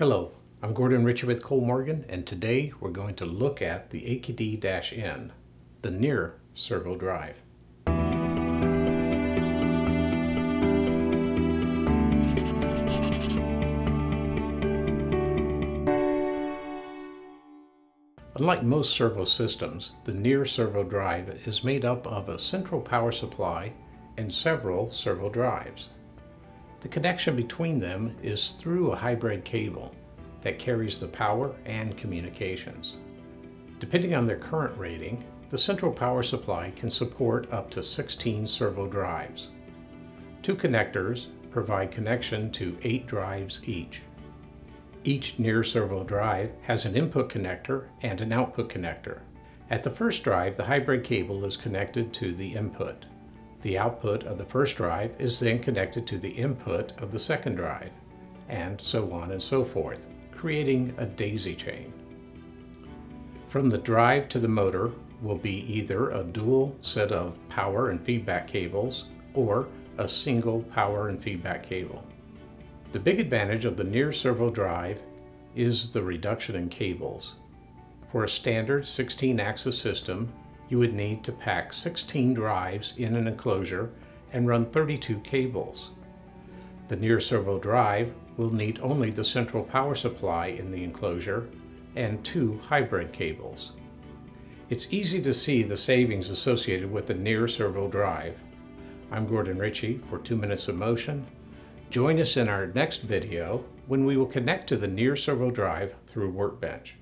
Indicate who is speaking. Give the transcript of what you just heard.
Speaker 1: Hello, I'm Gordon Ritchie with Kollmorgen, and today we're going to look at the AKD-N, the near servo drive. Unlike most servo systems, the near servo drive is made up of a central power supply and several servo drives. The connection between them is through a hybrid cable that carries the power and communications. Depending on their current rating, the central power supply can support up to 16 servo drives. Two connectors provide connection to eight drives each. Each near servo drive has an input connector and an output connector. At the first drive, the hybrid cable is connected to the input. The output of the first drive is then connected to the input of the second drive, and so on and so forth, creating a daisy chain. From the drive to the motor will be either a dual set of power and feedback cables or a single power and feedback cable. The big advantage of the near servo drive is the reduction in cables. For a standard 16-axis system, you would need to pack 16 drives in an enclosure and run 32 cables. The near servo drive will need only the central power supply in the enclosure and two hybrid cables. It's easy to see the savings associated with the near servo drive. I'm Gordon Ritchie for 2 Minutes of Motion. Join us in our next video when we will connect to the near servo drive through Workbench.